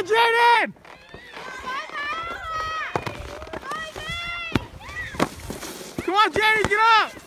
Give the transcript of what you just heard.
on, Jaden! Come on, Jaden, get up!